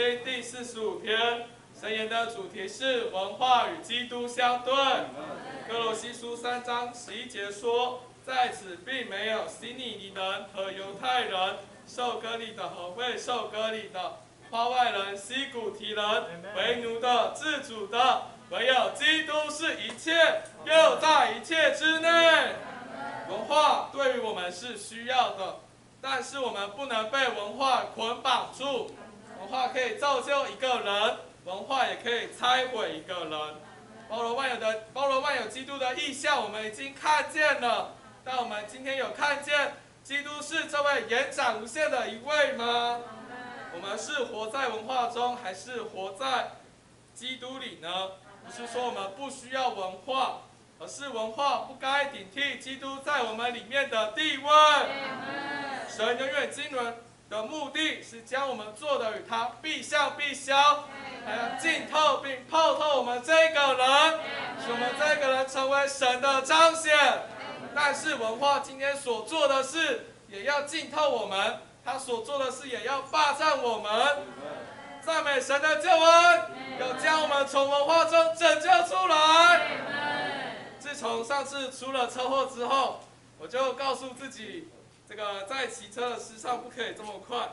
经》第四十五篇。神言的主题是文化与基督相对。哥罗西书三章十一节说，在此并没有希利尼人和犹太人，受割礼的和未受割礼的，花外人、西古提人，为奴的、自主的，唯有基督是一切，又在一切之内。文化对于我们是需要的，但是我们不能被文化捆绑住。文化可以造就一个人，文化也可以拆毁一个人。包罗万有的包罗万有基督的意象，我们已经看见了。但我们今天有看见基督是这位延展无限的一位吗？我们是活在文化中，还是活在基督里呢？不是说我们不需要文化，而是文化不该顶替基督在我们里面的地位。神永远经纶的目的是将我们做的与他必相必消，还要浸透并透透我们这个人，使我们这个人成为神的彰显。但是文化今天所做的事，也要浸透我们；他所做的事，也要霸占我们。赞美神的救恩，要将我们从文化中拯救出来。自从上次出了车祸之后，我就告诉自己，这个在骑车的时尚不可以这么快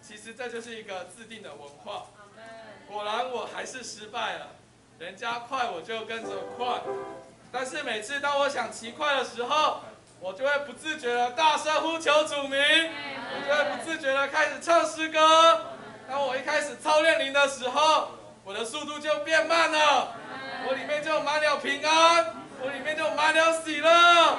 其实这就是一个自定的文化。果然我还是失败了人家快我就跟着快。但是每次当我想骑快的时候我就会不自觉的大声呼求主名我就会不自觉的开始唱诗歌。当我一开始操练您的时候我的速度就变慢了我里面就满了平安我里面就满了喜乐。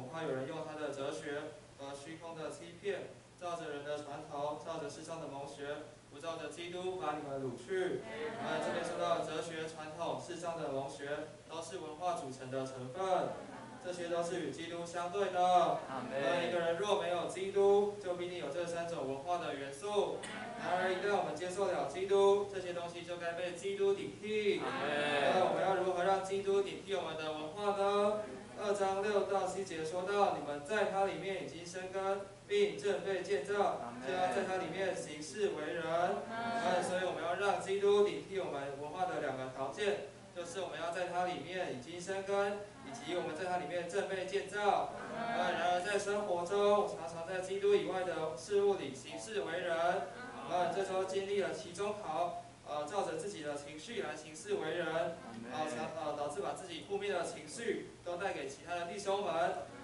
恐怕有人用他的哲学和虚空的欺骗，照着人的传统，照着世上的蒙学，不照着基督把你们掳去。我们这边说到哲学传统、世上的蒙学，都是文化组成的成分，这些都是与基督相对的。而一个人若没有基督，就必定有这三种文化的元素。然而，一旦我们接受了基督，这些东西就该被基督顶替。那我们要如何让基督顶替我们的文化呢？二章六到七节说到，你们在它里面已经生根，并正被建造，就要在它里面行事为人。所以我们要让基督顶替我们文化的两个条件，就是我们要在它里面已经生根，以及我们在它里面正被建造。然而在生活中，常常在基督以外的事物里行事为人。呃，这时候经历了期中考，呃，照着自己的情绪来行事为人，呃，才呃导致把自己负面的情绪都带给其他的弟兄们，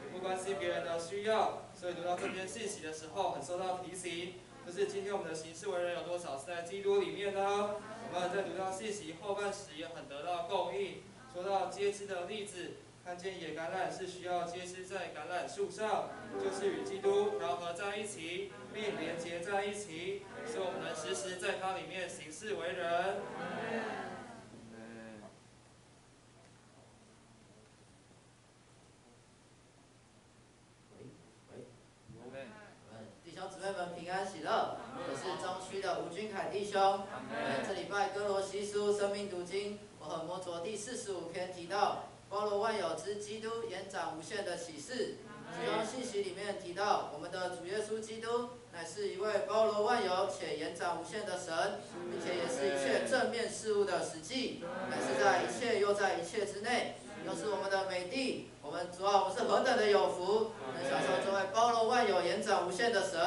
也不关心别人的需要，所以读到这篇信息的时候，很受到提醒，就是今天我们的行事为人有多少是在基督里面呢？我们在读到信息后半时也很得到供应，说到接枝的例子。看见野橄榄是需要接枝在橄榄树上，就是与基督调和在一起，并连接在一起，使我们能时时在它里面行事为人。弟兄姊妹们平安喜乐，我是中区的吴君凯弟兄。这礼拜哥罗西书生命读经，我和摩卓第四十五篇提到。包罗万有之基督延展无限的启示，其中信息里面提到，我们的主耶稣基督乃是一位包罗万有且延展无限的神，并且也是一切正面事物的实际，乃是在一切又在一切之内，又是我们的美地。我们主要我们是何等的有福，能享受这位包罗万有延展无限的神。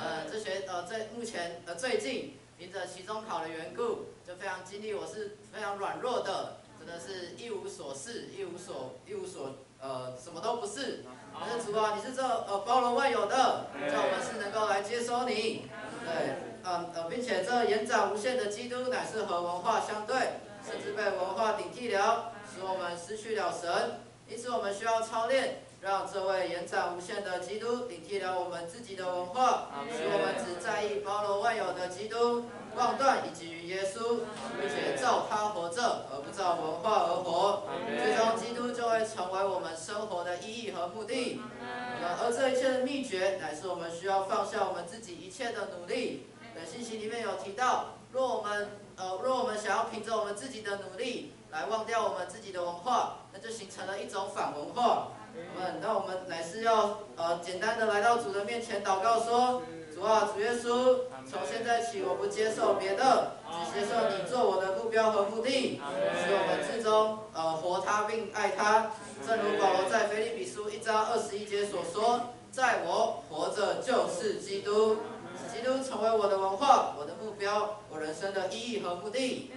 呃，这些呃在目前呃最近，凭着期中考的缘故，就非常经历我是非常软弱的。真的是一无所事，一无所一无所呃什么都不是。但是主啊，你是这呃包罗万有的，叫我们是能够来接收你。对，呃呃，并且这延展无限的基督乃是和文化相对，甚至被文化顶替了，使我们失去了神。因此我们需要操练，让这位延展无限的基督顶替了我们自己的文化，使我们只在意包罗万有的基督。望断以及于耶稣，并且照他活着，而不照文化而活，最终基督就会成为我们生活的意义和目的。而这一切的秘诀，乃是我们需要放下我们自己一切的努力。的信息里面有提到，若我们呃若我们想要凭着我们自己的努力来忘掉我们自己的文化，那就形成了一种反文化。我们那我们乃是要呃简单的来到主的面前祷告说。主啊，主耶稣，从现在起，我不接受别的，只接受你做我的目标和目的，使我们之中，呃，活他并爱他。正如保罗在腓利比书一章二十一节所说：“在我活着就是基督，使基督成为我的文化、我的目标、我人生的意义和目的。”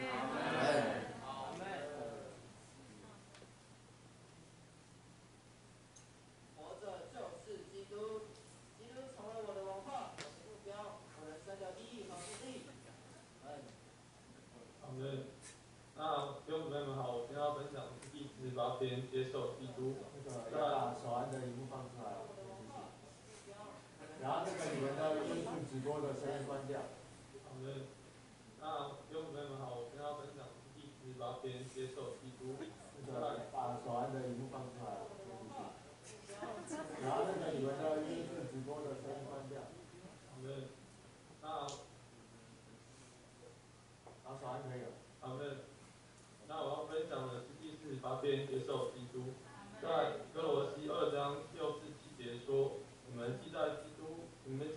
接受基督，要把手安的荧幕放出来，然后那个你们的音讯直播的声音关掉。好的，那弟兄姊妹们好，我跟大家分享第十八篇接受基督。那个把手安的荧幕放出来，然后那个你们的音讯直播的声音关掉。好的，那，好，手安可以了。好的，那我要分享的是便接受基督。在哥罗西二章六至七节说：“我们既在基督，你们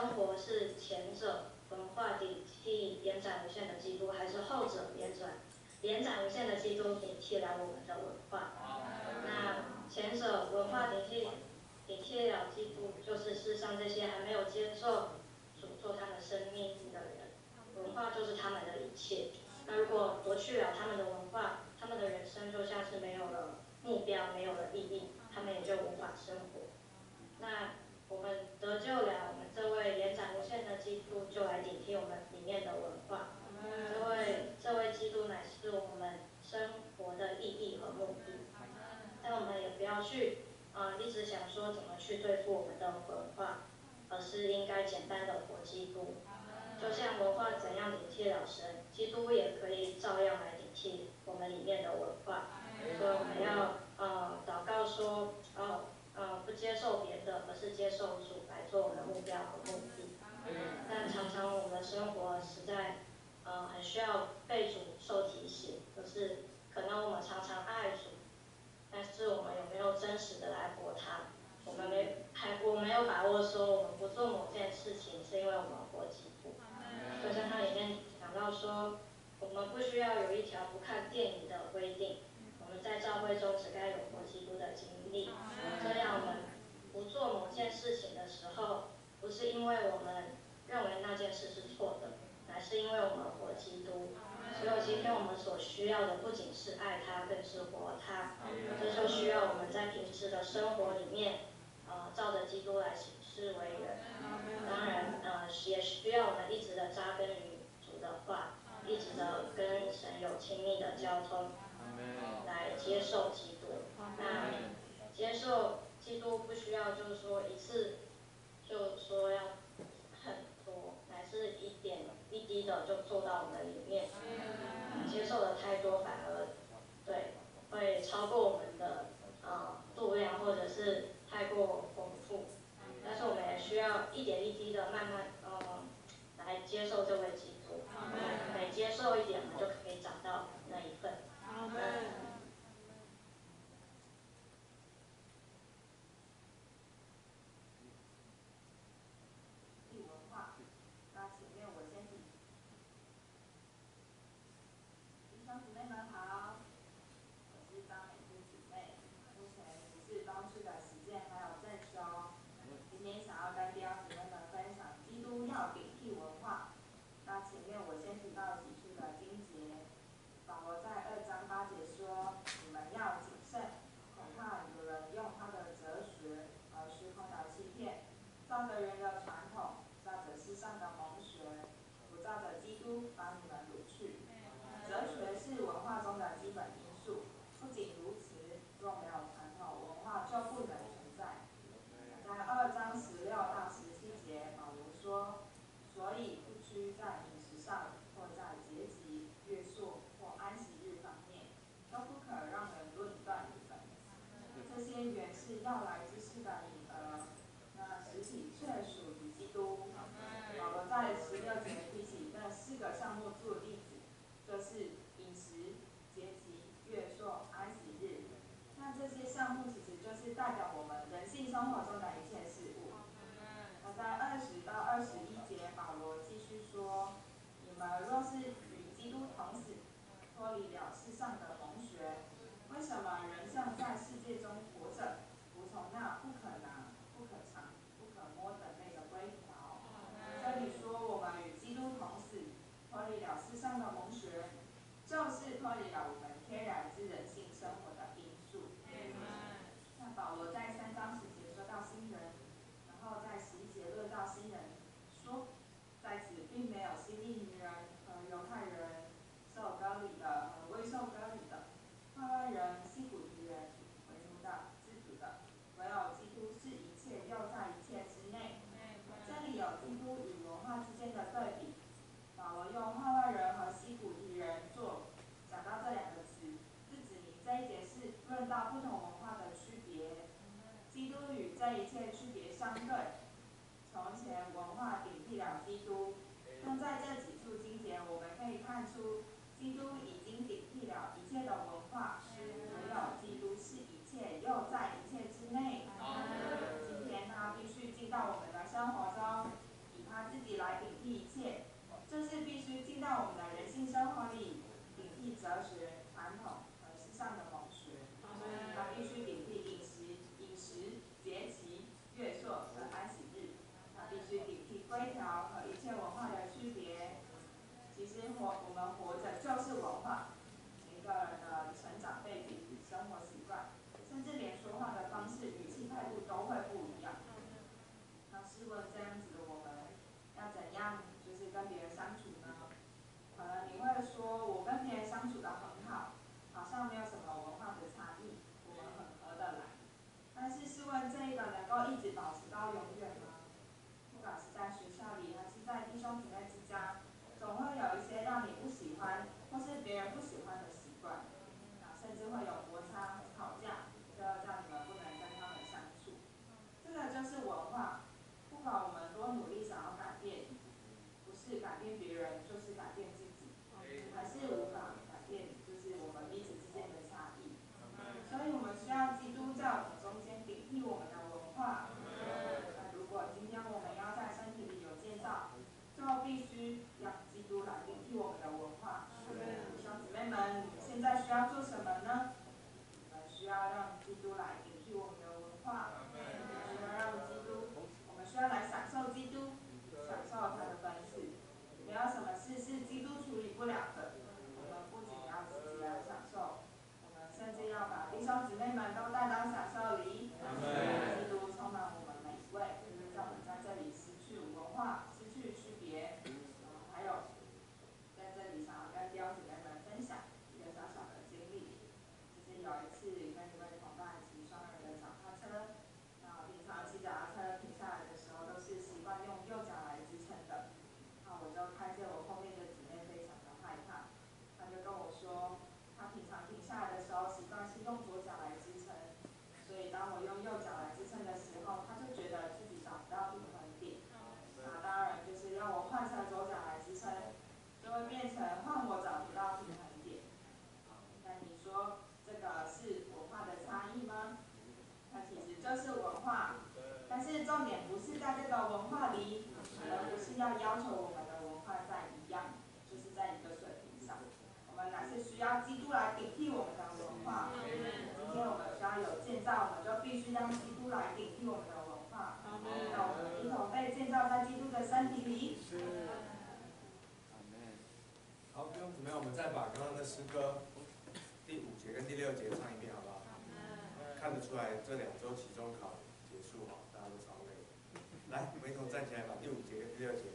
生活是前者文化顶替延展无限的基督，还是后者延展延展无限的基督顶替了我们的文化？那前者文化顶替顶替了基督，就是世上这些还没有接受主做他们生命的人，文化就是他们的一切。那如果夺去了他们的文化，他们的人生就像是没有了目标，没有了意义，他们也就无法生活。那我们得救了，我们这位延展无限的基督就来顶替我们里面的文化。这位这位基督乃是我们生活的意义和目的。但我们也不要去啊、一直想说怎么去对付我们的文化，而是应该简单的活基督。就像文化怎样顶替了神，基督也可以照样来顶替我们里面的文化。所以我们要呃祷告说，接受别的，而是接受主来做我们的目标和目的。但常常我们的生活实在呃很需要被主受提醒，可是可能我们常常爱主，但是我们有没有真实的来活他？我们没还我没有把握说我们不做某件事情，是因为我们活基督。就像它里面讲到说，我们不需要有一条不看电影的规定，我们在教会中只该有活基督的经历。这样我们不做某件事情的时候，不是因为我们认为那件事是错的，乃是因为我们活基督。所以今天我们所需要的不仅是爱他，更是活他。这就需要我们在平时的生活里面，呃，照着基督来行事为人。当然，呃，也需要我们一直的扎根于主的话，一直的跟神有亲密的交通，来接受基督。那接受基督不需要就是说一次就说要很多，乃是一点一滴的就做到我们里面。接受的太多反而对会超过我们的呃度量，或者是太过丰富。但是我们也需要一点一滴的慢慢呃来接受这位基督。每接受一点，我们就可以找到那一份。人的传统，照着世上的蒙学，不照着基督把你们掳去。哲学是文化中的基本因素，不仅如此，若没有传统文化，就不能存在。在二章十六到十七节，保罗说：“所以不拘在饮食上，或在节集、月数或安息日方面，都不可让人论断你们。这些原是要来。”保罗在十六节提起那四个项目做例子，就是饮食、节期、月朔、安息日。那这些项目其实就是代表我们人性生活中的一切事物。在二十到二十一节，保罗继续说，你们若是与基督同死，脱离了世上的。一切区别相对。从前，文化顶替了基督，但在这几处经节，我们可以看出基督。圣节唱一遍好不好？看得出来这两周期中考结束哈，大家都超累。来，回头站起来吧，第五节、第六节。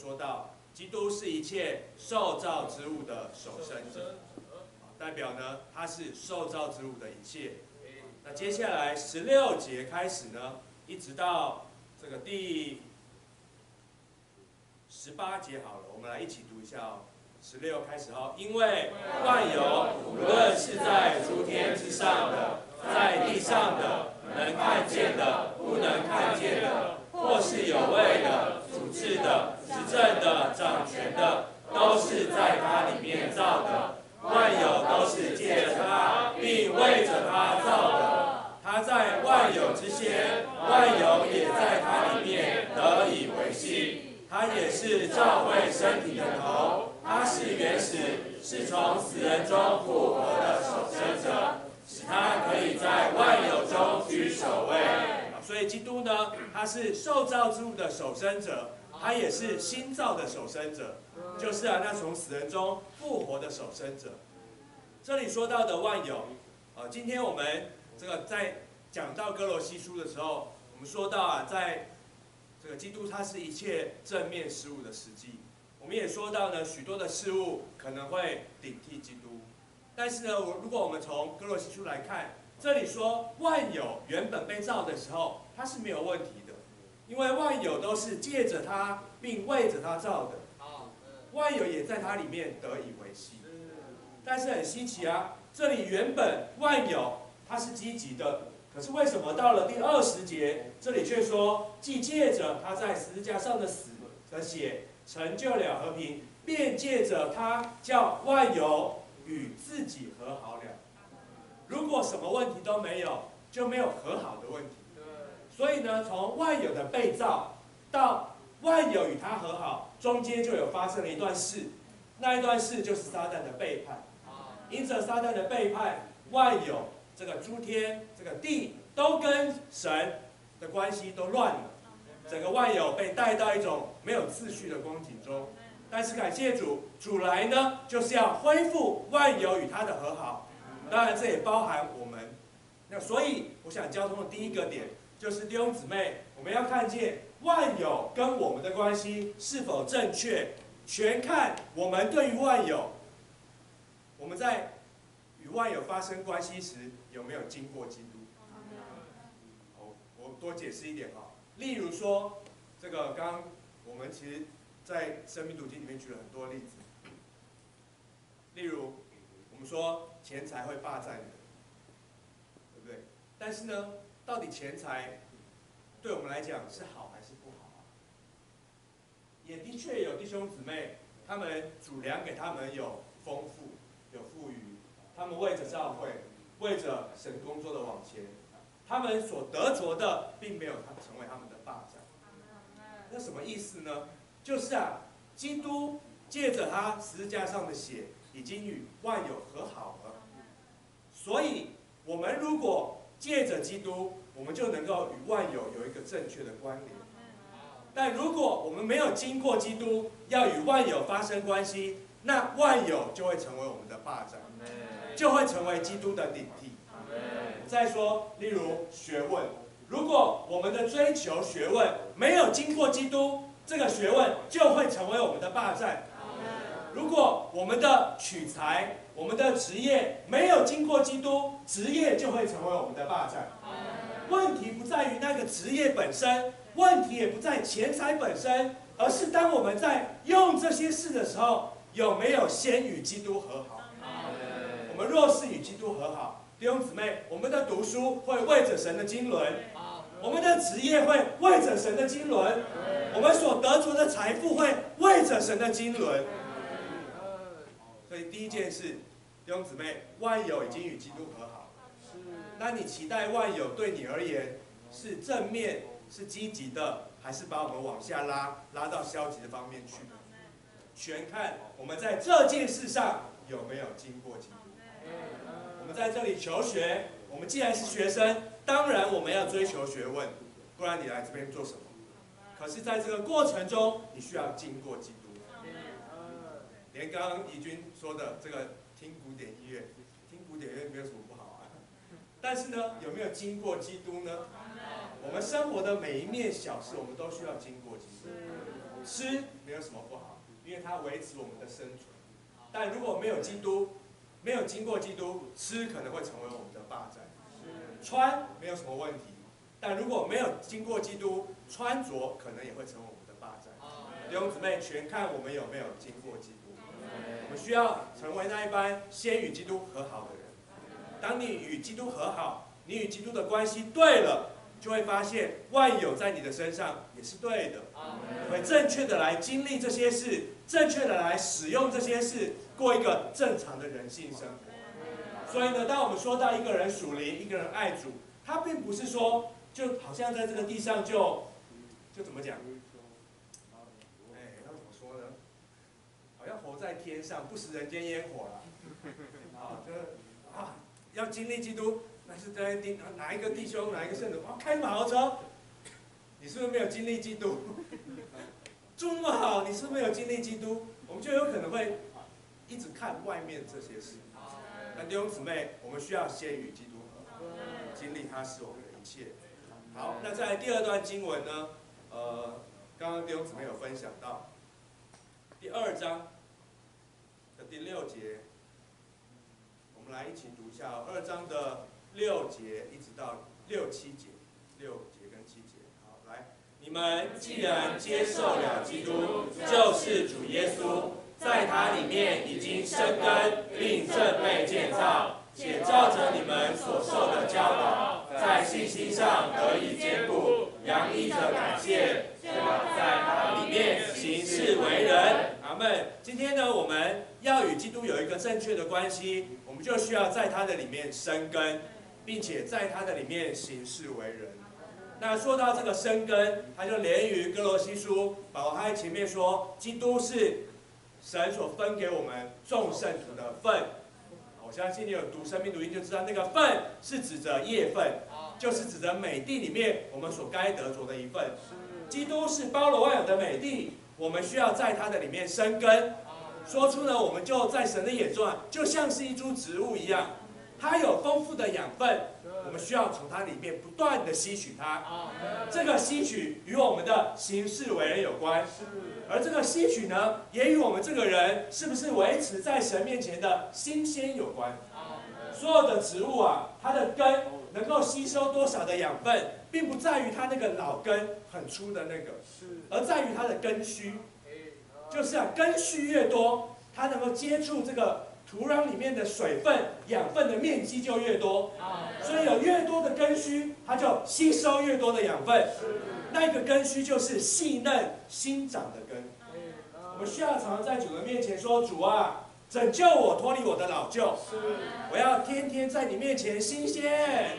说到，基督是一切受造之物的首生者，代表呢他是受造之物的一切。那接下来十六节开始呢，一直到这个第十八节好了，我们来一起读一下哦。十六开始哦，因为万有无论是在诸天之上的，在地上的。能看见的，不能看见的，或是有位的、主治的、执政的、掌权的，都是在他里面造的。万有都是借着他，并为着他造的。他在万有之先，万有也在他里面得以维系。他也是教会身体的头，他是原始，是从死人中复活的守生者。使他可以在万有中居首位，所以基督呢，他是受造之物的守生者，他也是新造的守生者，就是啊，那从死人中复活的守生者。这里说到的万有，啊，今天我们这个在讲到哥罗西书的时候，我们说到啊，在这个基督他是一切正面事物的实际，我们也说到呢，许多的事物可能会顶替基督。但是呢，我如果我们从哥罗西书来看，这里说万有原本被造的时候，它是没有问题，因为万有都是借着他并为着他造的，万有也在它里面得以维系。但是很稀奇啊，这里原本万有它是积极的，可是为什么到了第二十节，这里却说，既借着他在十字架上的死的血成就了和平，便借着他叫万有。与自己和好了。如果什么问题都没有，就没有和好的问题。所以呢，从万有的被造到万有与他和好，中间就有发生了一段事。那一段事就是撒旦的背叛。因着撒旦的背叛，万有这个诸天、这个地都跟神的关系都乱了。整个万有被带到一种没有秩序的光景中。但是感谢主，主来呢，就是要恢复万有与他的和好。当然，这也包含我们。那所以，我想交通的第一个点，就是弟兄姊妹，我们要看见万有跟我们的关系是否正确，全看我们对于万有，我们在与万有发生关系时有没有经过基督。好，我多解释一点哈。例如说，这个刚刚我们其实。在生命读经里面举了很多例子，例如我们说钱财会霸占人，对不对？但是呢，到底钱财对我们来讲是好还是不好啊？也的确有弟兄姊妹，他们主粮给他们有丰富、有富裕，他们为着教会、为着神工作的往前，他们所得着的并没有他成为他们的霸占。那什么意思呢？就是啊，基督借着他十字架上的血，已经与万有和好了。所以，我们如果借着基督，我们就能够与万有有一个正确的关联。但如果我们没有经过基督，要与万有发生关系，那万有就会成为我们的霸占，就会成为基督的顶替。再说，例如学问，如果我们的追求学问没有经过基督，这个学问就会成为我们的霸占。如果我们的取材、我们的职业没有经过基督，职业就会成为我们的霸占。问题不在于那个职业本身，问题也不在钱财本身，而是当我们在用这些事的时候，有没有先与基督和好？我们若是与基督和好，弟兄姊妹，我们的读书会为着神的经纶，我们的职业会为着神的经纶。我们所得着的财富会为着神的经纶，所以第一件事，弟兄姊妹，万有已经与基督和好。是那你期待万有对你而言是正面、是积极的，还是把我们往下拉，拉到消极的方面去？全看我们在这件事上有没有经过基督。我们在这里求学，我们既然是学生，当然我们要追求学问，不然你来这边做什么？可是，在这个过程中，你需要经过基督。连刚刚怡君说的这个听古典音乐，听古典音乐没有什么不好啊。但是呢，有没有经过基督呢？我们生活的每一面小事，我们都需要经过基督。吃没有什么不好，因为它维持我们的生存。但如果没有基督，没有经过基督，吃可能会成为我们的霸占。穿没有什么问题，但如果没有经过基督，穿着可能也会成为我们的霸占。弟兄姊妹，全看我们有没有经过基督。我们需要成为那一班先与基督和好的人。当你与基督和好，你与基督的关系对了，就会发现万有在你的身上也是对的。会正确的来经历这些事，正确的来使用这些事，过一个正常的人性生活。所以呢，当我们说到一个人属灵，一个人爱主，他并不是说就好像在这个地上就就怎么讲？哎，要怎么说呢？好像活在天上，不食人间烟火了。啊，这啊，要经历基督，那是在哪哪一个弟兄，哪一个圣徒啊，开马豪车，你是不是没有经历基督？住那么好，你是不是没有经历基督？我们就有可能会一直看外面这些事。那弟兄姊妹，我们需要先与基督经历他是我们的一切。好，那在第二段经文呢？呃，刚刚弟兄姊妹有分享到第二章第六节，我们来一起读一下二章的六节一直到六七节，六节跟七节。好，来，你们既然接受了基督，就是主耶稣。在它里面已经生根，并正被建造，且照着你们所受的教导，在信心上得以坚固，洋溢着感谢，在它里面行事为人。阿门。今天呢，我们要与基督有一个正确的关系，我们就需要在它的里面生根，并且在它的里面行事为人。那说到这个生根，它就连于哥罗西书，保罗在前面说，基督是。神所分给我们众圣徒的份，我相信你有读生命读音就知道，那个份是指着业份，就是指着美地里面我们所该得着的一份。基督是包罗万有的美地，我们需要在它的里面生根。说出呢，我们就在神的眼中啊，就像是一株植物一样，它有丰富的养分，我们需要从它里面不断的吸取它。这个吸取与我们的行事为人有关。而这个吸取呢，也与我们这个人是不是维持在神面前的新鲜有关。所有的植物啊，它的根能够吸收多少的养分，并不在于它那个老根很粗的那个，而在于它的根须。就是啊，根须越多，它能够接触这个土壤里面的水分、养分的面积就越多啊。所以有越多的根须，它就吸收越多的养分。那个根须就是细嫩新长的根。我们需要常常在主的面前说：“主啊，拯救我，脱离我的老旧。我要天天在你面前新鲜。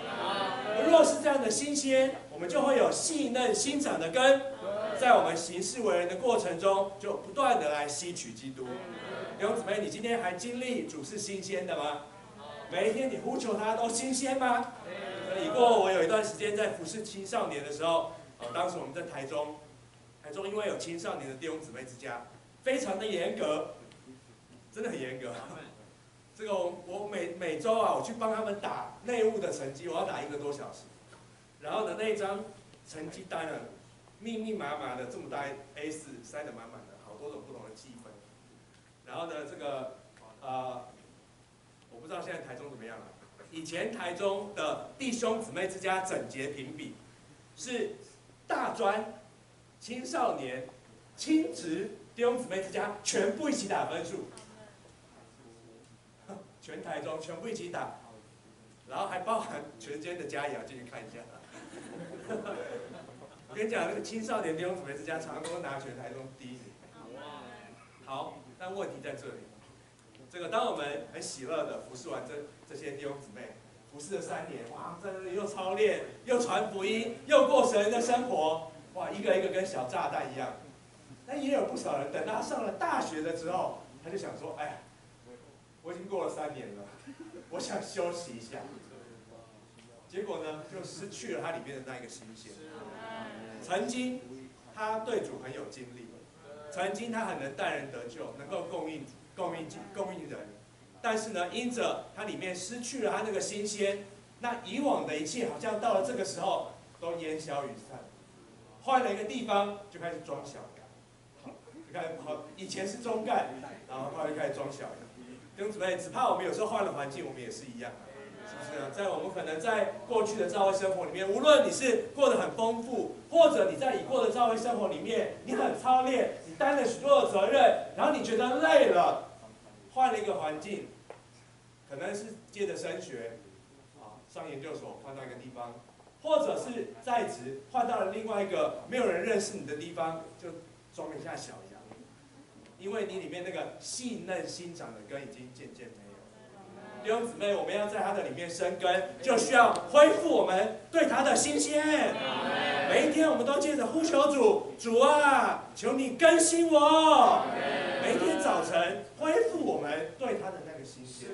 若是这样的新鲜，我们就会有细嫩新长的根，在我们行事为人的过程中，就不断的来吸取基督。弟兄姊妹，你今天还经历主是新鲜的吗？每一天你呼求他都新鲜吗？以过我有一段时间在服侍青少年的时候。当时我们在台中，台中因为有青少年的弟兄姊妹之家，非常的严格，真的很严格。这个我每每周啊，我去帮他们打内务的成绩，我要打一个多小时。然后呢，那一张成绩单啊，密密麻麻的这么大 A 四，塞得满满的，好多种不同的积分。然后呢，这个呃，我不知道现在台中怎么样了。以前台中的弟兄姊妹之家整洁评比是。大专、青少年、亲职弟兄姊妹之家全部一起打分数，全台中全部一起打，然后还包含全间的家也要进去看一下。我跟你讲，那个青少年弟兄姊妹之家常常都拿全台中第一名。好，但问题在这里，这个当我们很喜乐的服侍完这这些弟兄姊妹。服侍了三年，哇，在那里又操练，又传福音，又过神的生活，哇，一个一个跟小炸弹一样。但也有不少人等他上了大学了之后，他就想说，哎呀，我已经过了三年了，我想休息一下。结果呢，就失去了他里面的那一个新鲜。曾经他对主很有经历，曾经他很能待人得救，能够供应供应供应人。但是呢，因着他里面失去了他那个新鲜，那以往的一切好像到了这个时候都烟消云散。换了一个地方就开始装小干，你看好以前是中干，然后后来就开始装小干。弟兄姊妹，只怕我们有时候换了环境，我们也是一样。是不是呢？在我们可能在过去的教会生活里面，无论你是过得很丰富，或者你在已过的教会生活里面，你很操练，你担了许多的责任，然后你觉得累了，换了一个环境，可能是接着升学，啊，上研究所，换到一个地方，或者是在职，换到了另外一个没有人认识你的地方，就装一下小羊，因为你里面那个细嫩新长的根已经渐渐没有。弟兄姊妹，我们要在他的里面生根，就需要恢复我们对他的新鲜。每一天，我们都借着呼求主，主啊，求你更新我。每一天早晨，恢复我们对他的那个新鲜，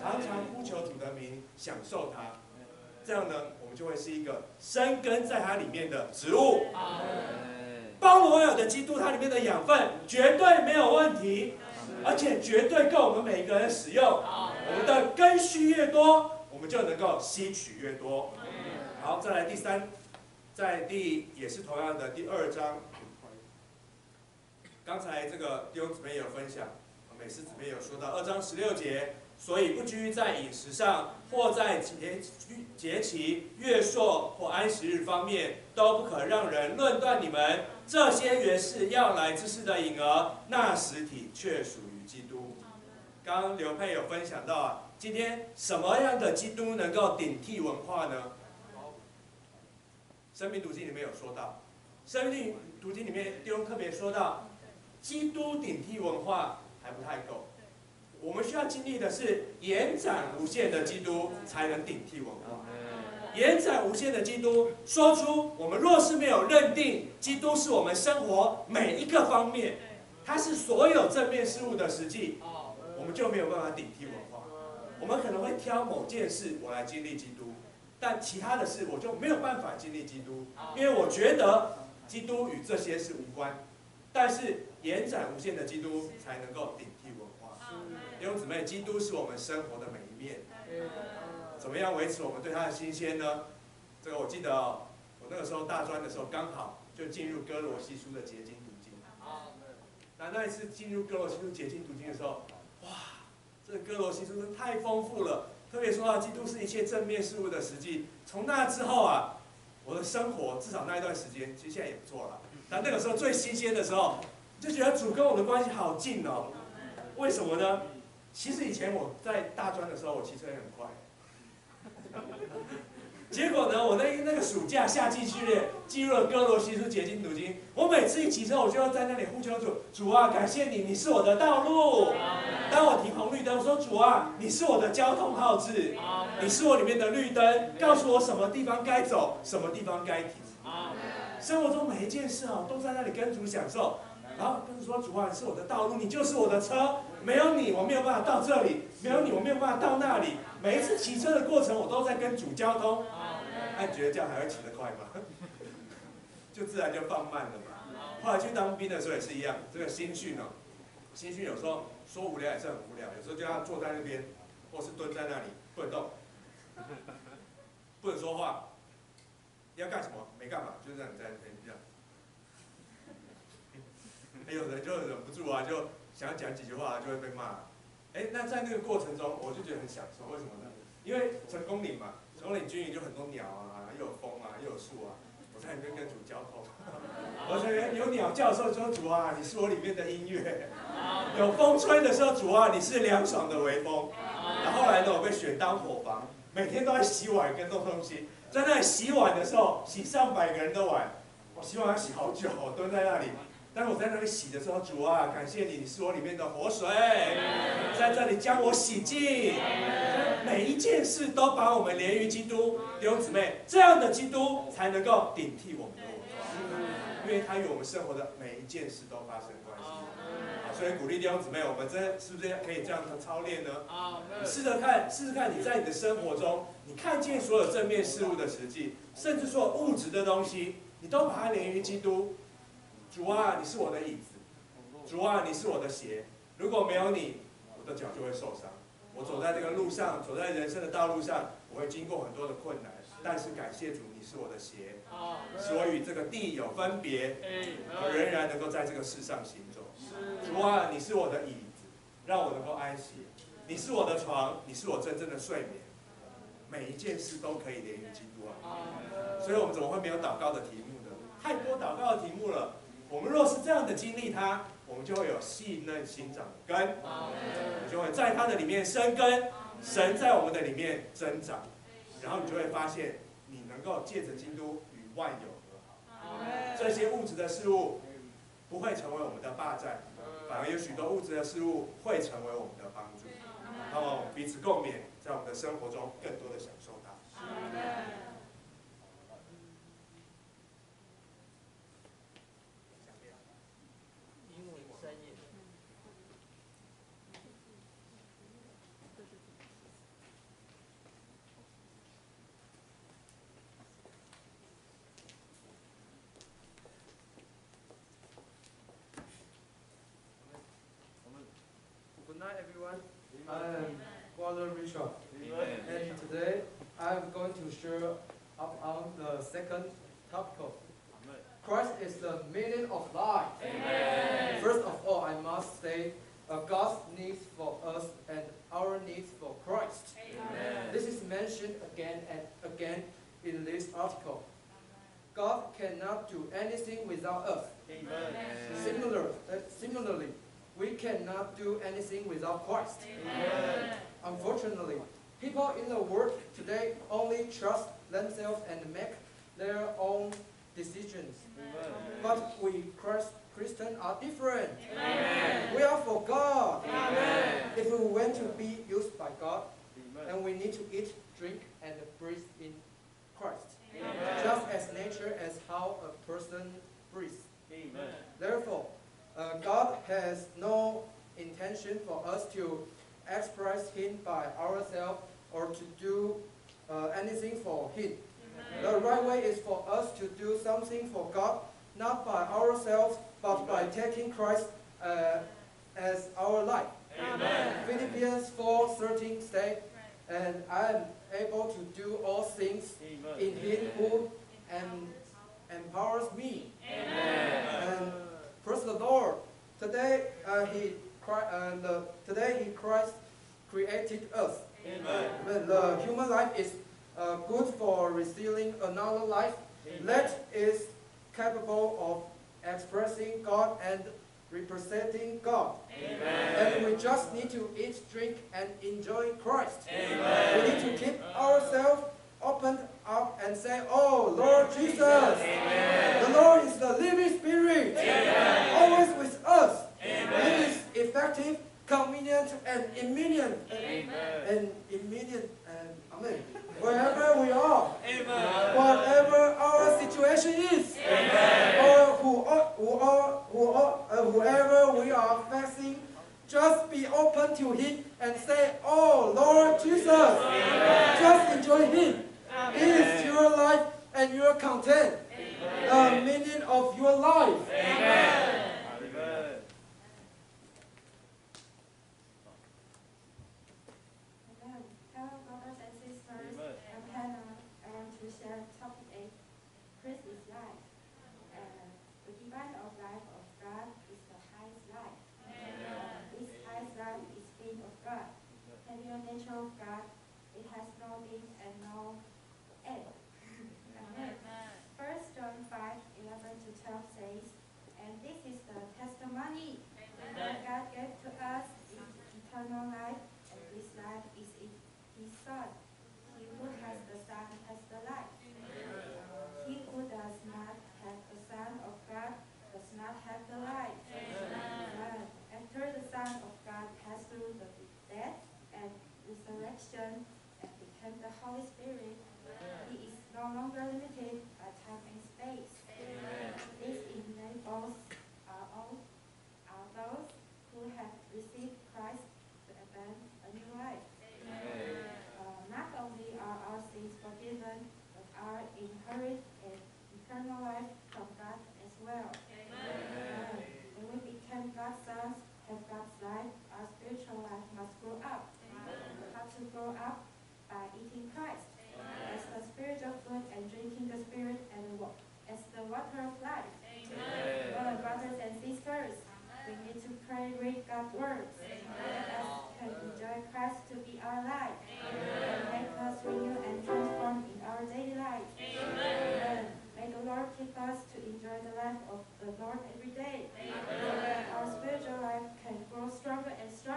常常呼求主的名，享受他。这样呢，我们就会是一个生根在他里面的植物。包罗有的基督，它里面的养分绝对没有问题，而且绝对够我们每一个人使用。我们的根须越多，我们就能够吸取越多。好，再来第三，在第也是同样的第二章。刚才这个弟兄姊妹有分享，美思姊妹有说到二章十六节，所以不拘在饮食上，或在节节期、月朔或安息日方面，都不可让人论断你们。这些原是要来之事的影儿，那实体却属。刚刚刘佩有分享到啊，今天什么样的基督能够顶替文化呢？生命读经里面有说到，生命读经里面弟兄特别说到，基督顶替文化还不太够，我们需要经历的是延展无限的基督，才能顶替文化。延展无限的基督，说出我们若是没有认定基督是我们生活每一个方面，它是所有正面事物的实际。我们就没有办法顶替文化，我们可能会挑某件事我来经历基督，但其他的事我就没有办法经历基督，因为我觉得基督与这些是无关。但是延展无限的基督才能够顶替文化。弟兄姊妹，基督是我们生活的每一面，怎么样维持我们对他的新鲜呢？这个我记得哦，我那个时候大专的时候刚好就进入哥罗西书的结晶读经。那那一次进入哥罗西书结晶读经的时候。这个哥罗西书太丰富了，特别说到基督是一切正面事物的实际。从那之后啊，我的生活至少那一段时间，其实现在也不错了。但那个时候最新鲜的时候，就觉得主跟我的关系好近哦。为什么呢？其实以前我在大专的时候，我骑车也很快。结果呢，我那那个暑假夏季训练进入了哥罗西书结晶读经。我每次一骑车，我就要在那里呼求主，主啊，感谢你，你是我的道路。当我停红绿灯，我说主啊，你是我的交通号志，你是我里面的绿灯，告诉我什么地方该走，什么地方该停。生活中每一件事哦，都在那里跟主享受。然后跟主说，主啊，你是我的道路，你就是我的车，没有你我没有办法到这里，没有你我没有办法到那里。每一次骑车的过程，我都在跟主交通。那你觉得这样还会骑得快吗？就自然就放慢了嘛。后来去当兵的时候也是一样，这个新训哦，新训有时候说无聊也是很无聊，有时候就要坐在那边，或是蹲在那里不能动，不能说话，要干什么没干嘛，就这样在那边这样。还有人就忍不住啊，就想要讲几句话就会被骂。哎，那在那个过程中，我就觉得很享受，为什么呢？因为成功岭嘛。丛林军营就很多鸟啊，又有风啊，又有树啊，我在里面跟主交通。我觉得有鸟叫的时候说主啊，你是我里面的音乐；有风吹的时候主啊，你是凉爽的微风。然后来呢，我被选当伙房，每天都在洗碗跟弄东西。在那里洗碗的时候，洗上百个人的碗，我洗碗要洗好久，我蹲在那里。但是我在那里洗的时候，主啊，感谢你，你是我里面的活水，在这里将我洗净。每一件事都把我们连于基督，弟兄姊妹，这样的基督才能够顶替我们的。因为他与我们生活的每一件事都发生关系。好，所以鼓励弟兄姊妹，我们这是不是可以这样的操练呢？你试着看，试试看你在你的生活中，你看见所有正面事物的实际，甚至说物质的东西，你都把它连于基督。主啊，你是我的椅子；主啊，你是我的鞋。如果没有你，我的脚就会受伤。我走在这个路上，走在人生的道路上，我会经过很多的困难。但是感谢主，你是我的鞋，使我与这个地有分别，我仍然能够在这个世上行走。主啊，你是我的椅子，让我能够安息；你是我的床，你是我真正的睡眠。每一件事都可以连于基督啊！所以我们怎么会没有祷告的题目呢？太多祷告的题目了。我们若是这样的经历它，我们就会有细嫩新长的根，你就会在它的里面生根，神在我们的里面增长，然后你就会发现，你能够借着基督与万有和好。这些物质的事物不会成为我们的霸占，反而有许多物质的事物会成为我们的帮助。那么我们彼此共勉，在我们的生活中更多的享受它。I am Brother Richard. And today I'm going to share up on the second topic. Christ is the meaning of life. Amen. First of all, I must say uh, God's needs for us and our needs for Christ. Amen. This is mentioned again and again in this article. God cannot do anything without us. Amen. Similar, uh, similarly, we cannot do anything without Christ. Amen. Unfortunately, people in the world today only trust themselves and make their own decisions. Amen. But we Christ, Christians are different. Amen. We are for God. If we want to be used by God, then we need to eat, drink, and breathe in Christ. Just as nature as how a person breathes. Therefore, uh, God has no intention for us to express Him by ourselves or to do uh, anything for Him. The right way is for us to do something for God, not by ourselves, but by taking Christ uh, as our life. Amen. Philippians 4:13 states, "And I am able to do all things in Him who em empowers me." Amen. And Praise the Lord. Today, uh, he, uh, today he Christ created us. Amen. When the human life is uh, good for receiving another life, Amen. that is capable of expressing God and representing God. Amen. And we just need to eat, drink, and enjoy Christ. Amen. We need to keep ourselves opened up and say, Oh, Lord Jesus. Amen. The Lord is the living spirit. Amen. Always with us. Amen. It is effective, convenient, and immediate. Amen. And immediate. And Amen. Wherever we are. Amen. Whatever our situation is. Amen. Or who, who, who, uh, whoever we are facing just be open to Him and say, Oh Lord Jesus, Amen. just enjoy Him. Amen. It is your life and your content, Amen. the meaning of your life. Amen.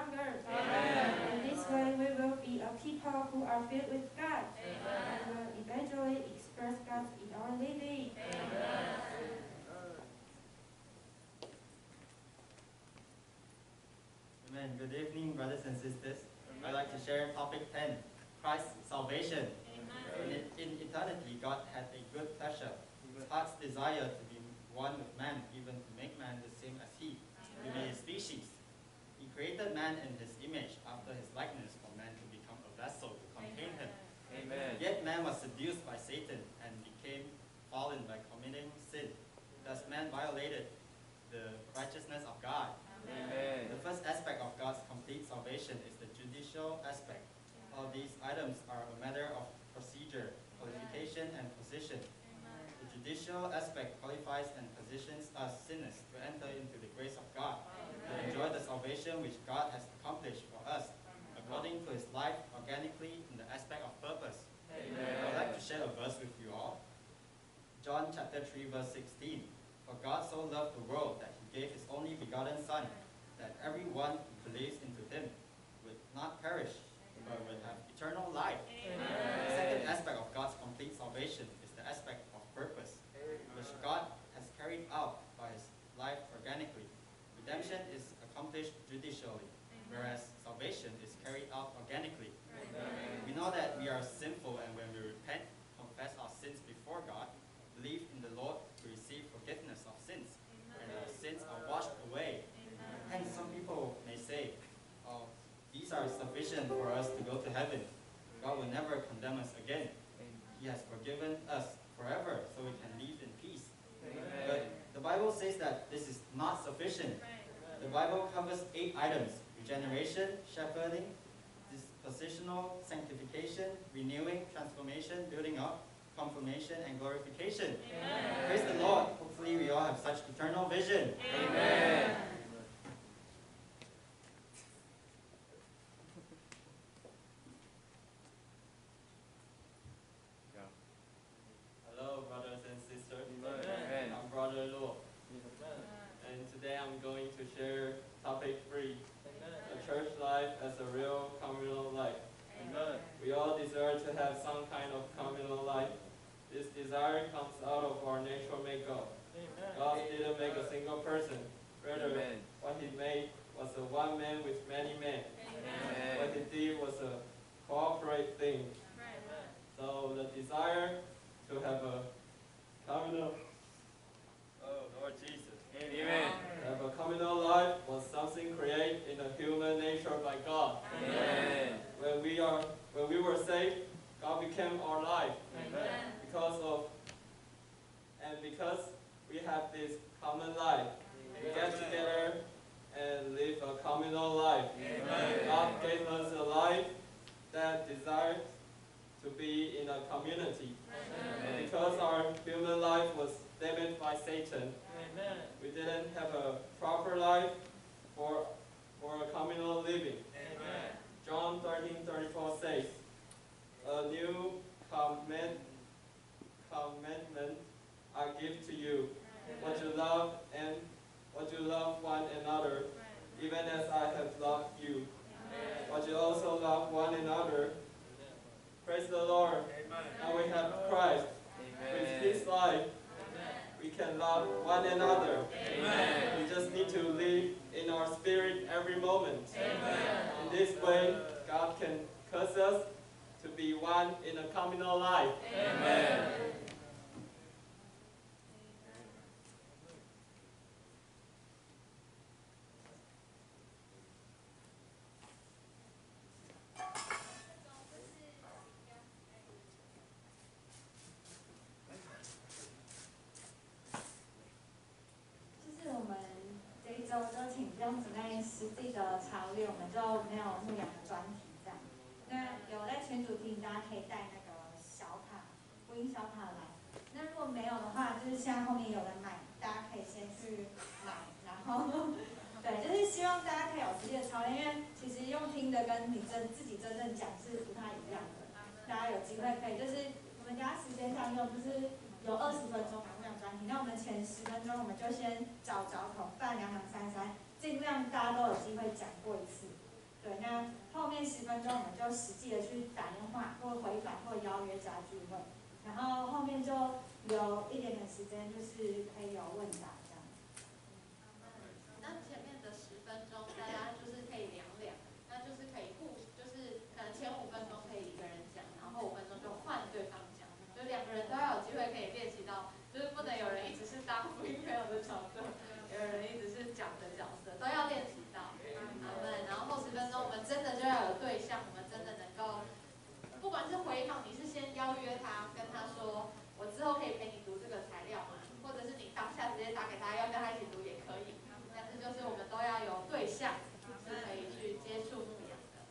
And stronger. In this way, we will be a people who are filled with God and will eventually express God in our living. Amen. Good evening, brothers and sisters. I'd like to share topic 10, Christ's salvation. In, in eternity, God had a good pleasure, his heart's desire to be one with man, even to make man the same as he, to be a species. He created man in his image after his likeness for man to become a vessel to contain him. Amen. Yet man was seduced by Satan and became fallen by committing sin. Thus man violated the righteousness of God. Amen. The first aspect of God's complete salvation is the judicial aspect. All these items are a matter of procedure, qualification, and position. The judicial aspect qualifies and positions us sinners to enter into the grace of God, to enjoy which God has accomplished for us, according to his life organically in the aspect of purpose. I would like to share a verse with you all. John chapter 3 verse 16. For God so loved the world that he gave his only begotten Son, that everyone who believes into him would not perish, but would have eternal life. The second aspect of God's complete salvation is the aspect of purpose, which God has carried out by his life organically. Redemption is accomplished judicially, whereas salvation is carried out organically. We know that we are sinful and when we repent, confess our sins before God, believe in the Lord to receive forgiveness of sins, and our sins are washed away. Hence, some people may say, oh, these are sufficient for us to go to heaven. God will never condemn us again. He has forgiven us forever, so we can live in peace. But the Bible says that this is not sufficient. The Bible covers eight items regeneration, shepherding, dispositional, sanctification, renewing, transformation, building up, confirmation, and glorification. Praise the Lord. Hopefully, we all have such eternal vision. Amen. Hello, brothers and sisters. Amen. I'm Brother Luo. And today I'm going to share topic three, the church life as a real communal life. We all deserve to have some kind of communal life. This desire comes out of our natural makeup. God didn't make a single person. Rather, Amen. what He made was a one man with many men. What He did was a cooperate thing. So the desire to have a communal, oh Lord Jesus, Amen. have a communal life was something created in the human nature by God. Amen. When we are, when we were saved, God became our life because of, and because we have this common life, we get together and live a communal life. God gave us a life that desires to be in a community. And because our human life was damaged by Satan, we didn't have a proper life for, for a communal living. John 13, 34 says, A new command, commandment I give to you, what you love and what you love one another, even as I have loved you. What you also love one another. Praise the Lord. Now we have Christ. With his life, we can love one another. We just need to live in our spirit every moment. In this way, God can cause us to be one in a communal life. Amen. 分钟我们就实际的去打电话，或回访，或邀约加聚会。然后后面就留一点点时间，就是可以有问答这样。那前面的十分钟，大家就是可以量量，那就是可以互，就是可能前五分钟可以一个人讲，然后五分钟就换对方讲，就两个人都要有机会可以练习到，就是不能有人一直是当福音朋友的角色，有人一直是讲的角色，都要练习到。好们，然后后十分钟我们真的就要有对象，我们真的能够，不管是回访，你是先邀约他，跟他说，我之后可以陪你读这个材料嘛，或者是你当下直接打给他，要跟他一起读也可以。但是就是我们都要有对象，是可以去接触牧养的。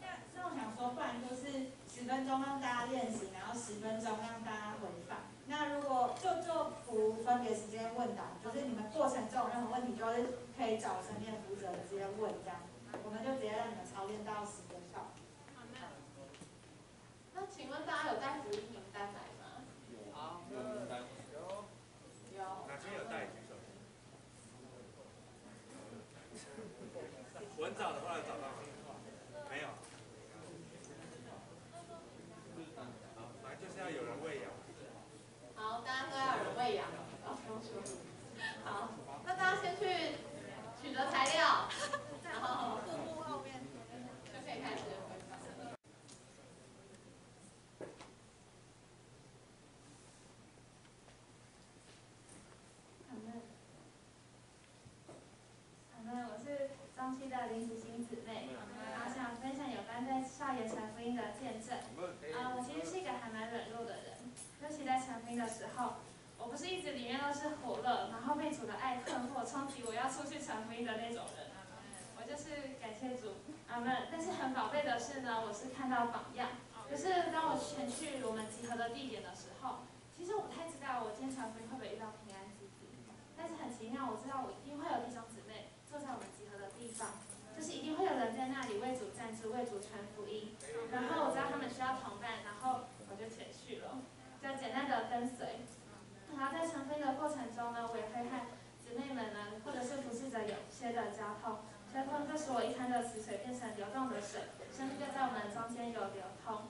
那那我想说，不然就是十分钟让大家练习，然后十分钟让大家回访。那如果就就不分别时间问答，就是你们过程中有任何问题，就是可以找身边负责的直接问这样，我们就直接让你们操练到十分钟。那请问大家有带福音名单来吗？好，有名单。有。有。哪些有带举手？文藻的后来找到了，没有。好，来就是要有人喂养。好，大家都要有人喂养。好，那大家先去取得材料，然后后面就可以开始回访。好的，好的，我是中区的林子欣姊妹，然后想分享有关在少爷传福音的见证。啊，我其实是一个还蛮软弱的人，尤其在传福音的时候，我不是一直里面都是火热，然后被主的爱困惑冲击，我要出去传福音的那种人。我就是感谢主，阿门。但是很宝贝的是呢，我是看到榜样，可是当我前去我们集合的地点的时候，其实我不太知道我今天传福音会不会遇到平安之子，但是很奇妙，我知道我一定会有弟兄姊妹坐在我们集合的地方，就是一定会有人在那里为主站着，为主传福音。然后我知道他们需要同伴，然后我就前去了，就简单的跟随。然后在传福音的过程中呢，我也会和姊妹们呢，或者是服侍者有些的交通。交通就使我一滩的死水变成流动的水，生命就在我们中间有流通。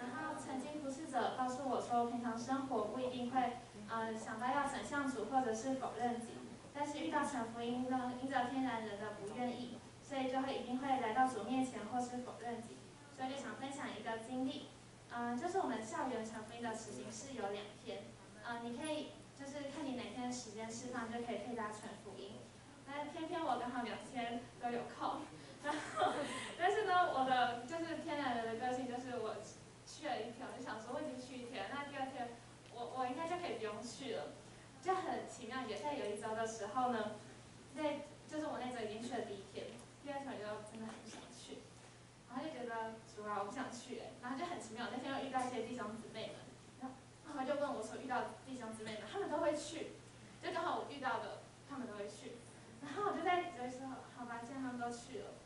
然后曾经服侍者告诉我说，平常生活不一定会，呃，想到要转向主或者是否认己，但是遇到传福音呢，因着天然人的不愿意，所以就会一定会来到主面前或是否认己。所以就想分享一个经历，嗯、就是我们校园传福音的实行是有两天，嗯、你可以就是看你哪天时间释放就可以配搭传福音。那偏偏我刚好两天都有空，然后但是呢，我的就是天然人的个性就是我去了一天，我就想说我已经去一天，那第二天我我应该就可以不用去了，就很奇妙。也在有一周的时候呢，在就是我那周已经去了第一天，第二天我就真的很想去，然后就觉得主啊我不想去，然后就很奇妙，那天又遇到一些弟兄姊妹们，然后他们就问我说遇到弟兄姊妹们，他们都会去，就刚好我遇到的他们都会去。然后我就在觉得说，好吧，既然他们都去了，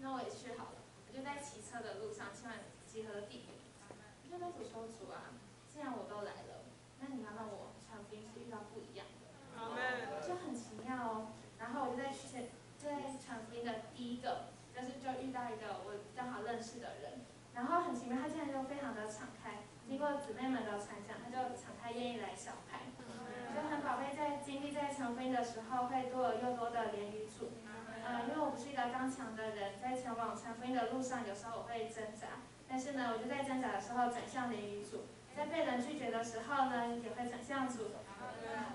那我也去好了。我就在骑车的路上，前往集合的地点，我就跟主说：“主啊，既然我都来了，那你要让我传福音是遇到不一样的。”就很奇妙哦。然后我就在去，就在传福音的第一个，就是就遇到一个我刚好认识的人，然后很奇妙，他竟然就非常的敞开，经过姊妹们的传讲，他就敞开愿意来小拍。就很宝贝，在经历在传福音的时候，会多了又多的连于主。呃，因为我不是一个刚强的人，在前往传福音的路上，有时候我会挣扎，但是呢，我就在挣扎的时候转向连于主，在被人拒绝的时候呢，也会转向主。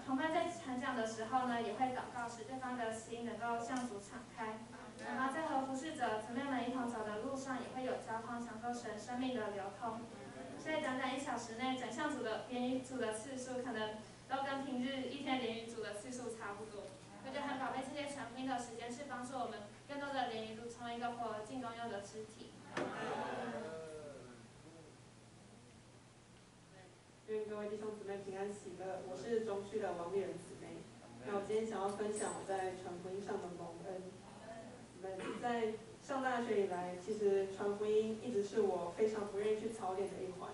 同伴在传讲的时候呢，也会祷告，使对方的心能够向主敞开。然后在和服侍者姊妹们一同走的路上，也会有交通，享受神生命的流通。所以短短一小时内转向主的连于主的次数，可能。都跟平日一天连续组的次数差不多，我觉得很宝贝。这些传福音的时间是帮助我们更多的联谊路成为一个活进中用的肢体。愿各位弟兄姊妹平安喜乐。我是中区的王丽人姊妹。那我今天想要分享我在传福音上的蒙恩。我们在上大学以来，其实传福音一直是我非常不愿意去操练的一环。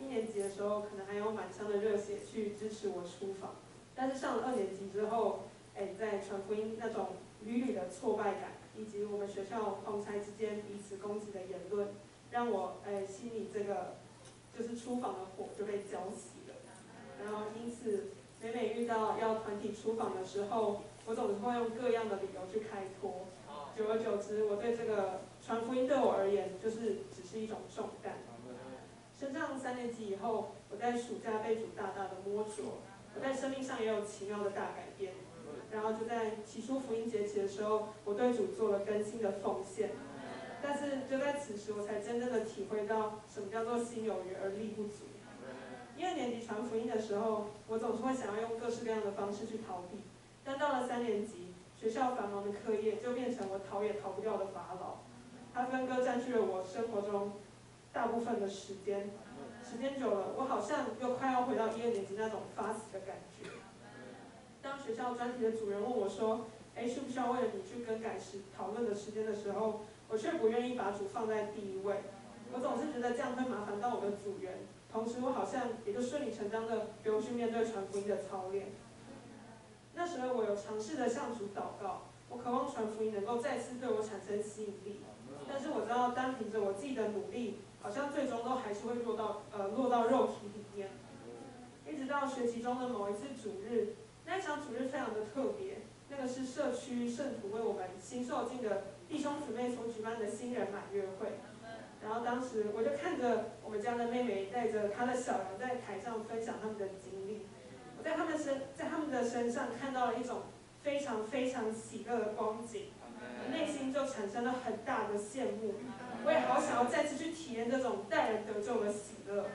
一年级的时候，可能还有满腔的热血去支持我出访，但是上了二年级之后，哎，在传福音那种屡屡的挫败感，以及我们学校同才之间彼此攻击的言论，让我哎心里这个就是出访的火就被浇熄了。然后因此，每每遇到要团体出访的时候，我总是会用各样的理由去开脱。久而久之，我对这个传福音对我而言，就是只是一种重担。升上三年级以后，我在暑假被主大大的摸着，我在生命上也有奇妙的大改变。然后就在起初福音节期的时候，我对主做了更新的奉献。但是就在此时，我才真正的体会到什么叫做心有余而力不足。一二年级传福音的时候，我总是会想要用各式各样的方式去逃避，但到了三年级，学校繁忙的课业就变成我逃也逃不掉的法老，它分割占据了我生活中。大部分的时间，时间久了，我好像又快要回到一二年级那种发死的感觉。当学校专题的主人问我说：“哎，需不需要为了你去更改时讨论的时间的时候，我却不愿意把主放在第一位。我总是觉得这样会麻烦到我的组员，同时我好像也就顺理成章的不用去面对传福音的操练。那时候我有尝试的向主祷告，我渴望传福音能够再次对我产生吸引力，但是我知道单凭着我自己的努力。好像最终都还是会落到呃落到肉体里面，一直到学习中的某一次主日，那一场主日非常的特别，那个是社区圣徒为我们新受进的弟兄姊妹所举办的新人满月会，然后当时我就看着我们家的妹妹带着她的小羊在台上分享他们的经历，我在他们身在他们的身上看到了一种非常非常喜乐的光景，内心就产生了很大的羡慕。我也好想要再次去体验这种带人得救的喜乐。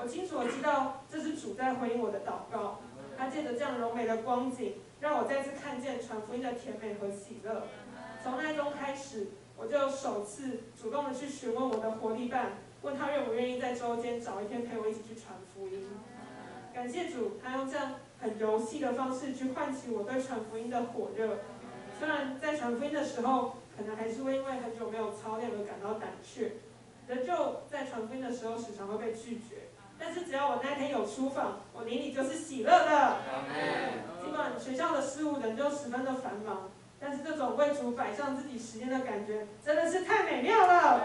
我清楚的知道，这是主在回应我的祷告。他借着这样柔美的光景，让我再次看见传福音的甜美和喜乐。从那中开始，我就首次主动的去询问我的活力伴，问他愿不愿意在周间找一天陪我一起去传福音。感谢主，他用这样很游戏的方式去唤起我对传福音的火热。虽然在传福音的时候，可能还是会因为很久没有操练而感到胆怯，人就在传福音的时候时常会被拒绝。但是只要我那天有出访，我邻里就是喜乐的。尽管学校的事务仍旧十分的繁忙，但是这种为主摆上自己时间的感觉真的是太美妙了。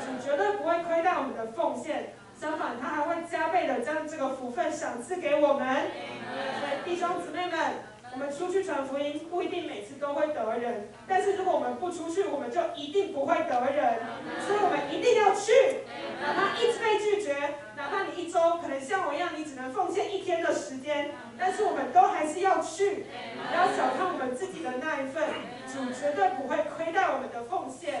主绝对不会亏待我们的奉献，相反他还会加倍的将这个福分赏赐给我们。所以弟兄姊妹们。我们出去传福音，不一定每次都会得人，但是如果我们不出去，我们就一定不会得人。所以我们一定要去，哪怕一直被拒绝，哪怕你一周可能像我一样，你只能奉献一天的时间，但是我们都还是要去。不要小看我们自己的那一份，主绝对不会亏待我们的奉献。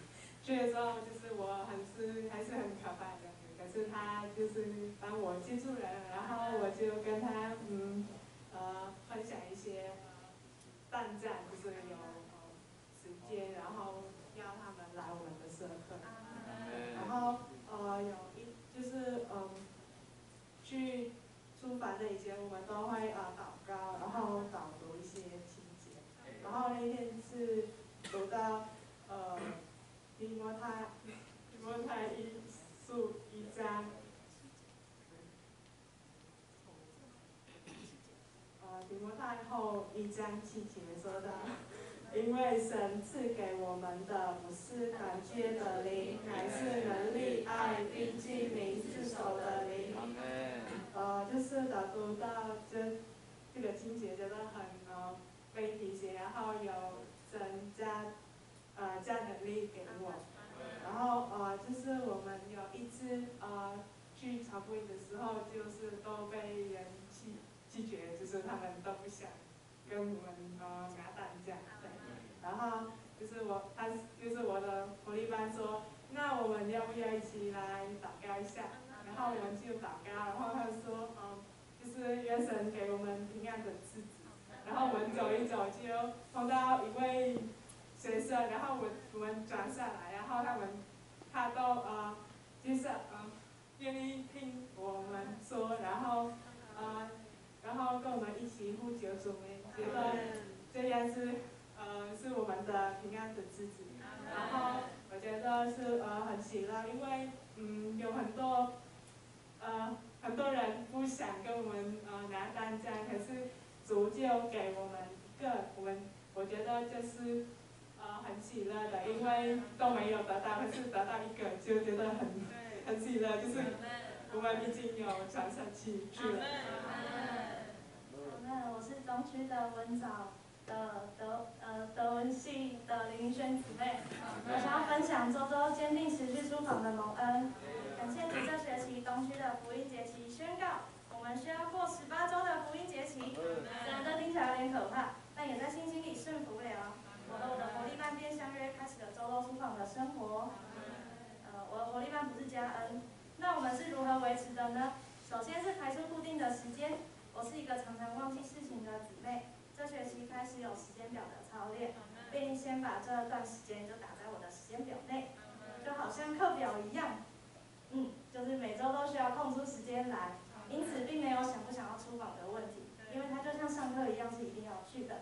去的时候，就是我很是还是很可怕的，可是他就是帮我记住了，然后我就跟他嗯呃分享一些半站，就是有时间，然后要他们来我们的社课。然后呃有一就是嗯去出版那些我们都会呃祷告，然后导读一些情节。然后那天是读到呃提摩太提摩太一书一章，呃提摩太后一章七节说到。因为神赐给我们的不是感觉的灵，乃是能力、爱、并记名自守的灵。呃，就是的，读到这这个经节觉得很呃被提醒，然后有神加呃加能力给我，然后呃就是我们有一次呃去茶会的时候，就是都被人拒拒绝，就是他们都不想跟我们呃拿单这样，对，然后就是我他就是我的活力班说，那我们要不要一起来祷告一下？然后我们就祷告，然后他说，嗯，就是愿神给我们平安的日子。然后我们走一走，就碰到一位学生，然后我我们转下来，然后他们他都呃就是呃愿意听我们说，然后呃然后跟我们一起呼求主们，觉得这样是呃是我们的平安的自己。然后我觉得是呃很喜乐，因为嗯有很多。呃，很多人不想跟我们呃拿单张，可是主就给我们一个，我们我觉得就是呃很喜乐的，因为都没有得到，可是得到一个就觉得很很喜乐，就是我们已经有传上去去了。那我是东区的文藻的德呃德文系的林轩姊妹，我想要分享周周坚定持续出访的蒙恩。感谢主这学期东区的福音节期宣告，我们需要过十八周的福音节期。虽然这听起来有点可怕，但也在信心里顺服了。我和我的活力班便相约开始了周周出访的生活。呃，我的活力班不是加恩，那我们是如何维持的呢？首先是排出固定的时间。我是一个常常忘记事情的姊妹，这学期开始有时间表的操练，并先把这段时间就打在我的时间表内，就好像课表一样。嗯，就是每周都需要空出时间来，因此并没有想不想要出访的问题，因为它就像上课一样是一定要去的。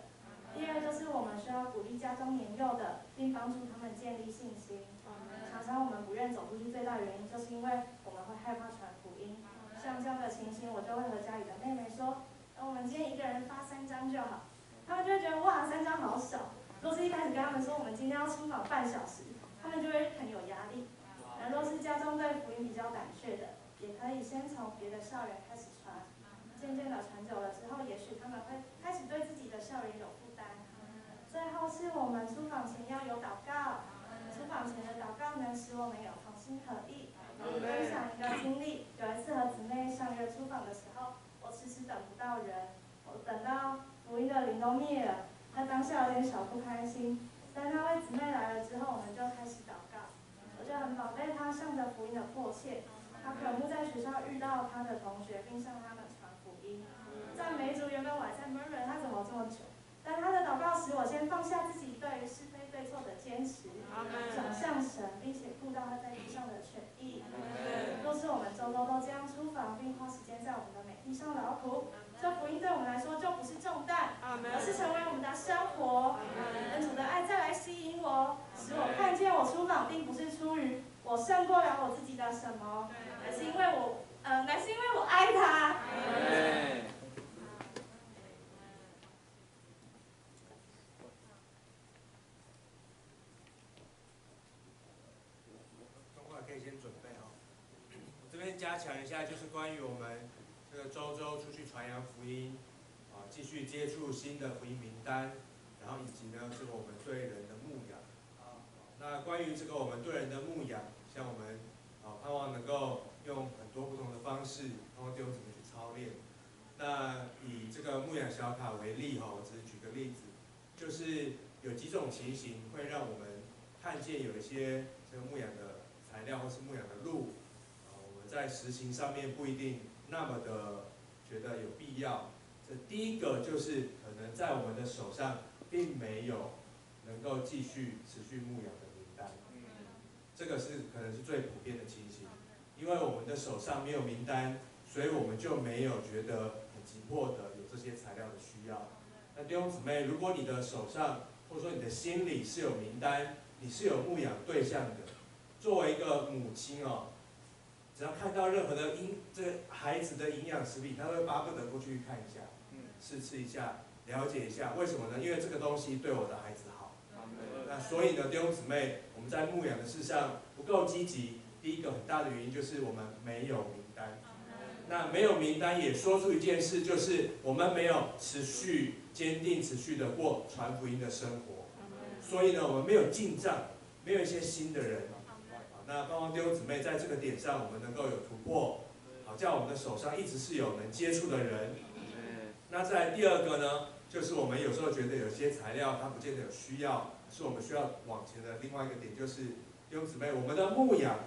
第二就是我们需要鼓励家中年幼的，并帮助他们建立信心。常常我们不愿走出去，最大原因就是因为我们会害怕传福音。像这样的情形，我就会和家里的妹妹说，那我们今天一个人发三张就好。他们就会觉得哇，三张好少。若是一开始跟他们说我们今天要出访半小时，他们就会很有压力。而若是家中对福音比较胆怯的，也可以先从别的校园开始传，渐渐的传久了之后，也许他们会开始对自己的校园有。最后是我们出访前要有祷告，出访前的祷告能使我们有同心合意。分享一个经历，有一次和姊妹相约出访的时候，我迟迟等不到人，我等到福音的铃都灭了，他当下有点小不开心。但那位姊妹来了之后，我们就开始祷告，我。就很宝贝，她向着福音的迫切，他渴慕在学校遇到他的同学，并向他们传福音。赞美主，原本我还在闷闷，他怎么这么久？但他的祷告使我先放下自己对于是非对错的坚持，转向神，并且顾到他在地上的权益。若是我们周周都这样出访，并花时间在我们的美地上劳苦，这福音对我们来说就不是重担，而是成为我们的生活。恩主的爱再来吸引我。使我看见我出访，并不是出于我胜过了我自己的什么，而是因为我，呃，乃是因为我爱他。中话可以先准备哦。我这边加强一下，就是关于我们这个周周出去传扬福音，啊，继续接触新的福音名单，然后以及呢，这个我们对人的牧养。啊那关于这个我们对人的牧养，像我们啊盼望能够用很多不同的方式，然后弟兄怎么去操练。那以这个牧养小卡为例哈，我只是举个例子，就是有几种情形会让我们看见有一些这个牧养的材料或是牧养的路，在实行上面不一定那么的觉得有必要。这第一个就是可能在我们的手上并没有能够继续持续牧养的名单。这个是可能是最普遍的情形，因为我们的手上没有名单，所以我们就没有觉得很急迫的有这些材料的需要。那弟兄姊妹，如果你的手上或者说你的心里是有名单，你是有牧养对象的，作为一个母亲哦，只要看到任何的营这孩子的营养食品，他会巴不得过去看一下，试吃一下，了解一下，为什么呢？因为这个东西对我的孩子好。那所以呢，弟兄姊妹，我们在牧养的事上不够积极，第一个很大的原因就是我们没有名单。那没有名单也说出一件事，就是我们没有持续坚定、持续的过传福音的生活。所以呢，我们没有进账，没有一些新的人。那帮忙弟兄姊妹在这个点上，我们能够有突破，好叫我们的手上一直是有能接触的人。那在第二个呢，就是我们有时候觉得有些材料它不见得有需要，是我们需要往前的另外一个点，就是弟兄姊妹，我们的牧养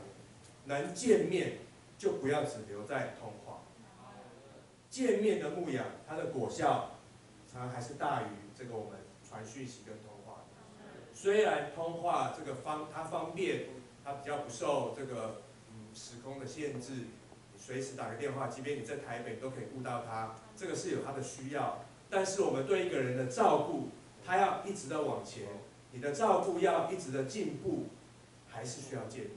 能见面，就不要只留在通话。见面的牧养，它的果效常常还是大于这个我们传讯息跟通话。虽然通话这个方它方便，它比较不受这个嗯时空的限制，你随时打个电话，即便你在台北都可以顾到他，这个是有他的需要。但是我们对一个人的照顾，他要一直的往前，你的照顾要一直的进步，还是需要见面。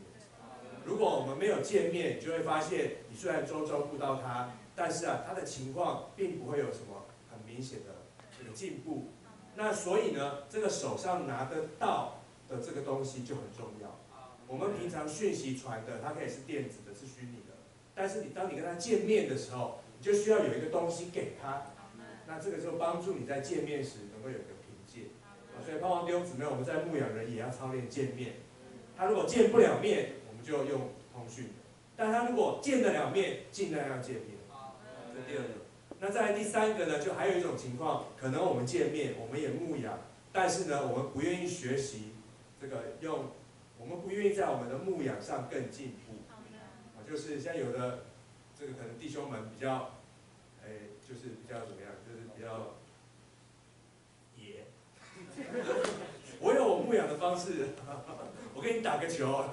如果我们没有见面，你就会发现，你虽然周周顾到他，但是啊，他的情况并不会有什么很明显的这个进步。那所以呢，这个手上拿得到的这个东西就很重要。我们平常讯息传的，它可以是电子的，是虚拟的，但是你当你跟他见面的时候，你就需要有一个东西给他。那这个就帮助你在见面时能够有一个凭借。所以，盼望弟兄姊妹，我们在牧养人也要操练见面。他如果见不了面，我们就用通讯；但他如果见得了面，尽量要见面。这第二个。那在第三个呢，就还有一种情况，可能我们见面，我们也牧养，但是呢，我们不愿意学习这个用，我们不愿意在我们的牧养上更进步。啊，就是像有的这个可能弟兄们比较，哎，就是比较怎么样，就是比较野。我有我牧养的方式，我给你打个球，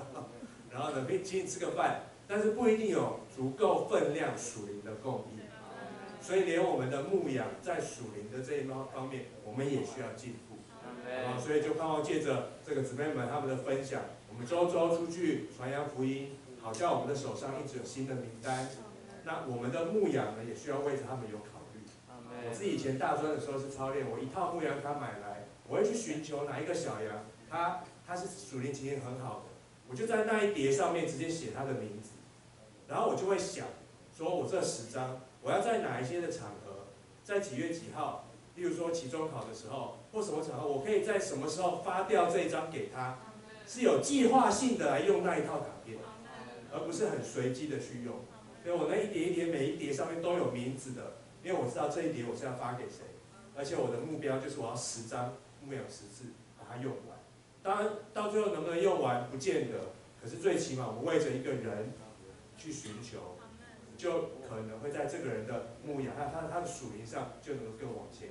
然后呢，可以请你吃个饭，但是不一定有足够分量属灵的供应。所以连我们的牧养在属灵的这一方方面，我们也需要进步。啊，所以就盼望借着这个姊妹们他们的分享，我们周周出去传扬福音，好像我们的手上一直有新的名单。那我们的牧养呢，也需要为他们有考虑。我自己以前大专的时候是操练，我一套牧羊卡买来，我会去寻求哪一个小羊，它它是属灵情验很好的，我就在那一叠上面直接写它的名字，然后我就会想，说我这十张。我要在哪一些的场合，在几月几号，例如说期中考的时候，或什么场合，我可以在什么时候发掉这一张给他，是有计划性的来用那一套卡片，而不是很随机的去用。所以我那一叠一叠，每一叠上面都有名字的，因为我知道这一叠我是要发给谁，而且我的目标就是我要十张牧养十字把它用完。当然到最后能不能用完不见得，可是最起码我们为着一个人去寻求。就可能会在这个人的牧养，他他他的属灵上就能够更往前。